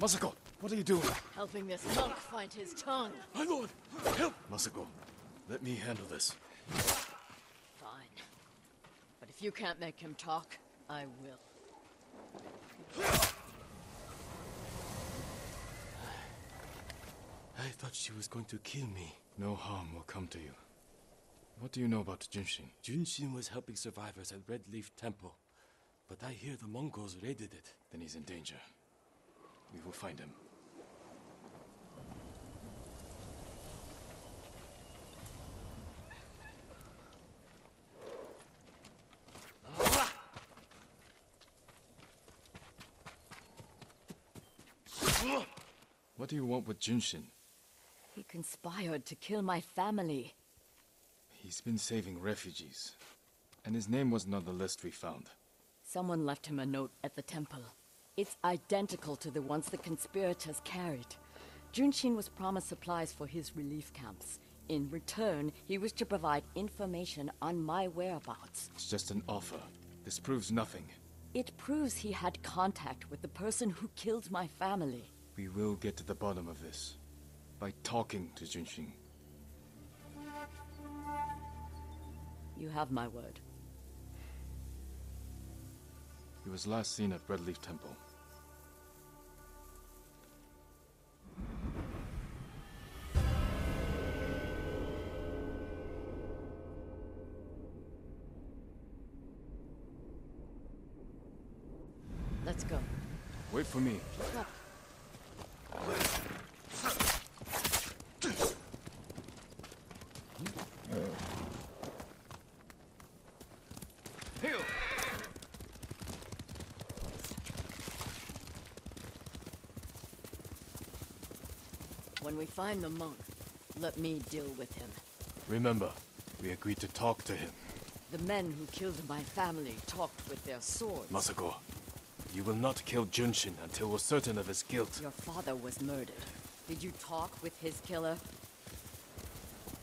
Masako, what are you doing? Helping this monk find his tongue. My lord, help! Masako, let me handle this. Fine. But if you can't make him talk, I will. I thought she was going to kill me. No harm will come to you. What do you know about Junshin? Junshin was helping survivors at Red Leaf Temple. But I hear the Mongols raided it. Then he's in danger. We will find him. What do you want with Junshin? He conspired to kill my family. He's been saving refugees. And his name wasn't on the list we found. Someone left him a note at the temple. It's identical to the ones the conspirators carried. Junshin was promised supplies for his relief camps. In return, he was to provide information on my whereabouts. It's just an offer. This proves nothing. It proves he had contact with the person who killed my family. We will get to the bottom of this. By talking to Junshin. You have my word. He was last seen at Red Leaf Temple. For me. When we find the monk, let me deal with him. Remember, we agreed to talk to him. The men who killed my family talked with their swords. Masako, you will not kill Junshin until we're certain of his guilt. Your father was murdered. Did you talk with his killer?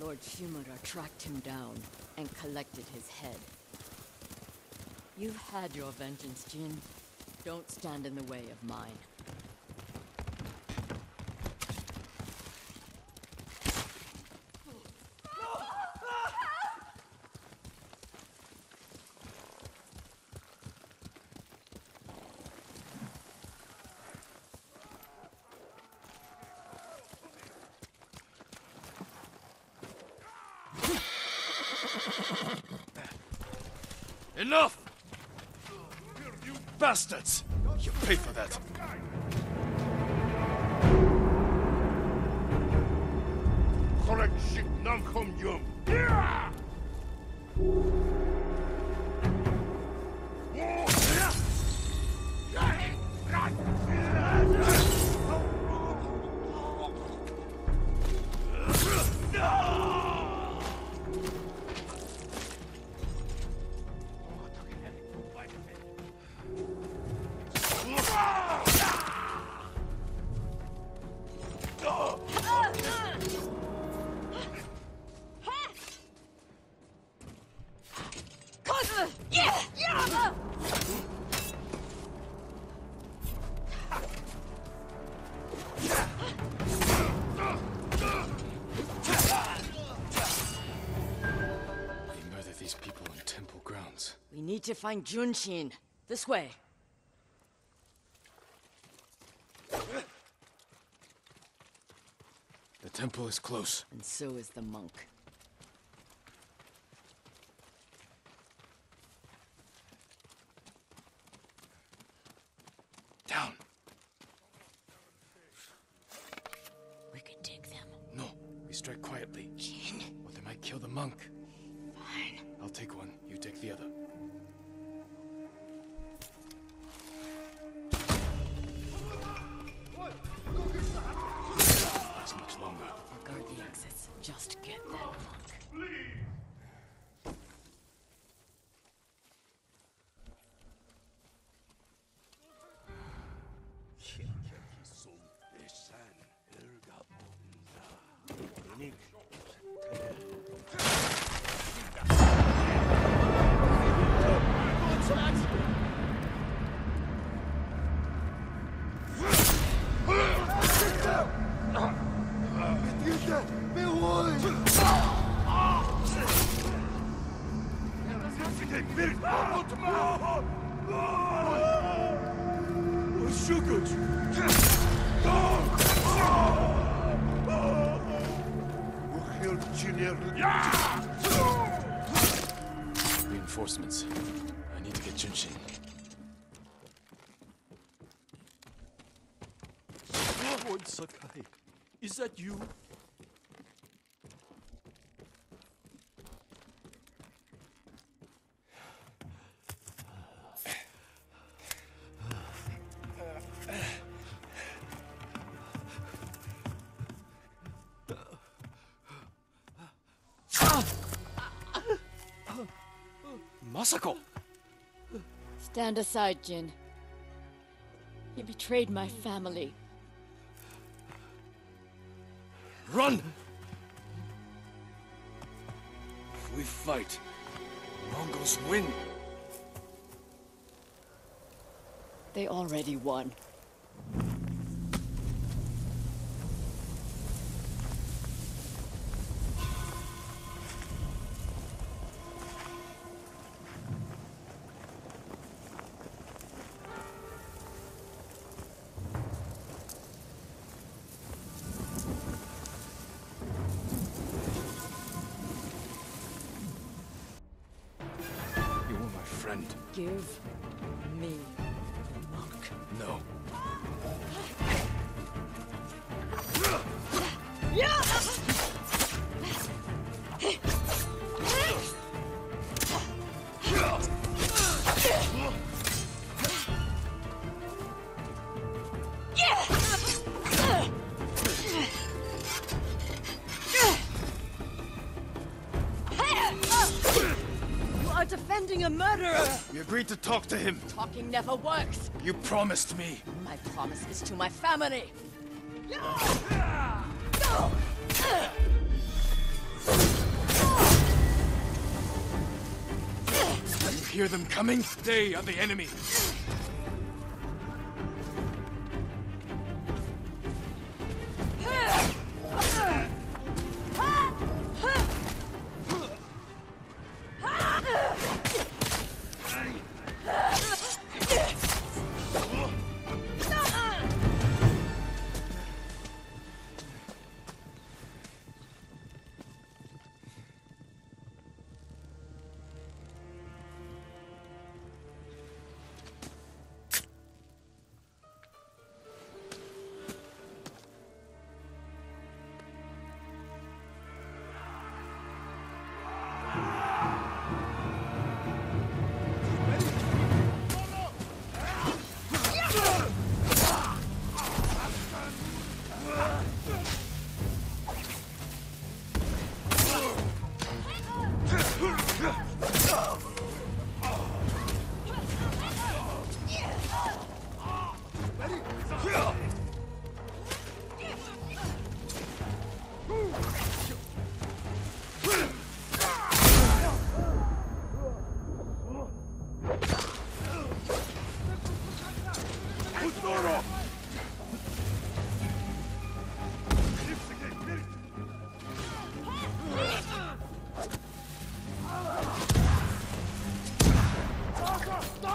Lord Shimura tracked him down and collected his head. You've had your vengeance, Jin. Don't stand in the way of mine. Enough! You bastards! You pay for that. Correct shit, nam need to find Junshin. This way. The temple is close. And so is the monk. Down. We could take them. No, we strike quietly. Jin. Or they might kill the monk. Fine. I'll take one, Reinforcements. I need to get Junshin. Lord Sakai, is that you? Stand aside, Jin. He betrayed my family. Run! If we fight, Mongols win. They already won. Friend. Give me the monk. No. You defending a murderer! We agreed to talk to him. Talking never works. You promised me. My promise is to my family. You hear them coming? They are the enemy.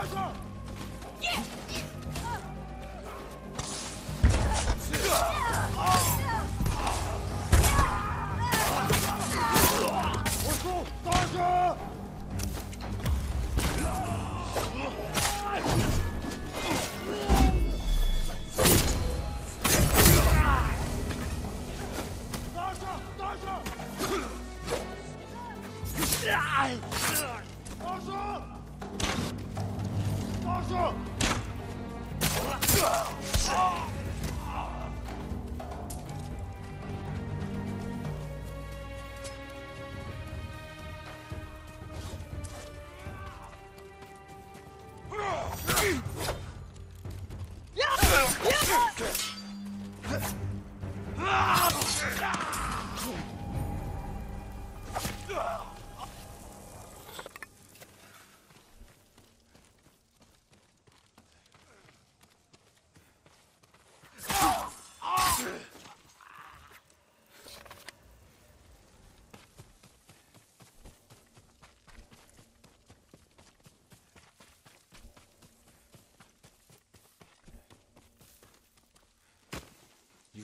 Sniper! 住！啊啊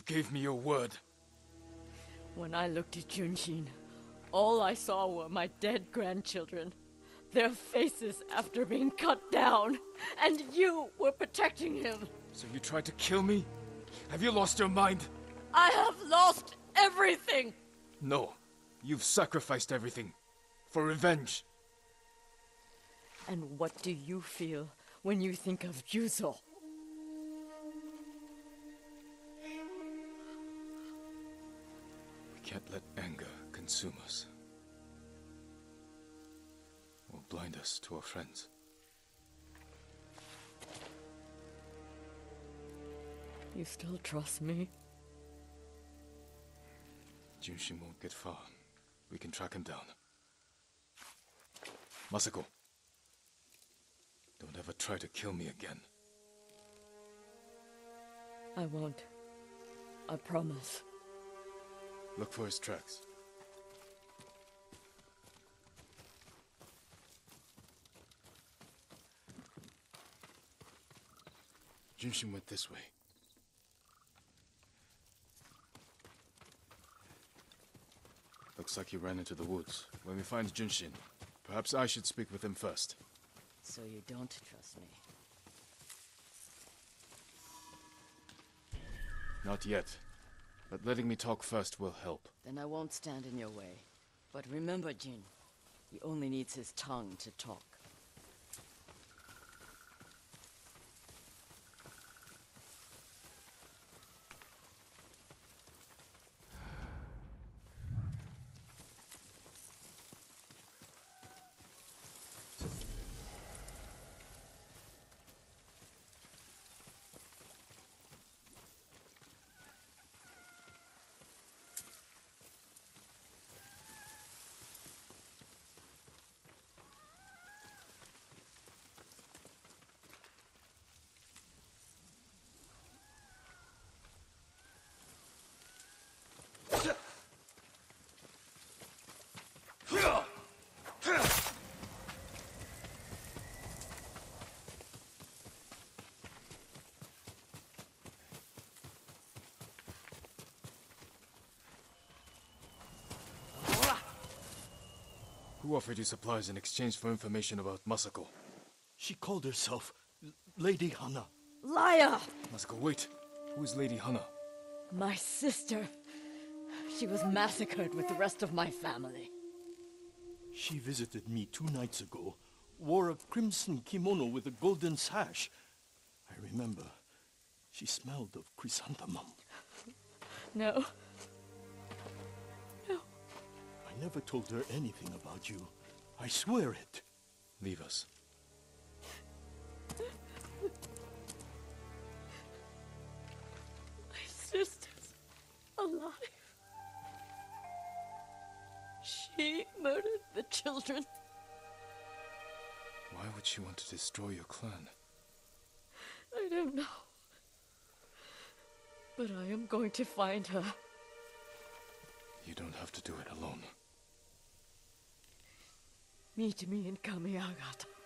gave me your word. When I looked at Junshin, all I saw were my dead grandchildren. Their faces after being cut down. And you were protecting him. So you tried to kill me? Have you lost your mind? I have lost everything! No. You've sacrificed everything. For revenge. And what do you feel when you think of Juzo? Can't let anger consume us. Or blind us to our friends. You still trust me? Junshin won't get far. We can track him down. Masako. Don't ever try to kill me again. I won't. I promise. Look for his tracks. Junshin went this way. Looks like he ran into the woods. When we find Junshin, perhaps I should speak with him first. So you don't trust me. Not yet. But letting me talk first will help. Then I won't stand in your way. But remember, Jin, he only needs his tongue to talk. Who offered you supplies in exchange for information about Masako? She called herself L- Lady Hana. Liar! Masako, wait! Who is Lady Hana? My sister. She was massacred with the rest of my family. She visited me two nights ago, wore a crimson kimono with a golden sash. I remember. She smelled of chrysanthemum. No. No. I never told her anything about you. I swear it. Leave us. My sister's alive. She murdered the children. Why would she want to destroy your clan? I don't know. But I am going to find her. You don't have to do it alone. Meet me in Kamiagata.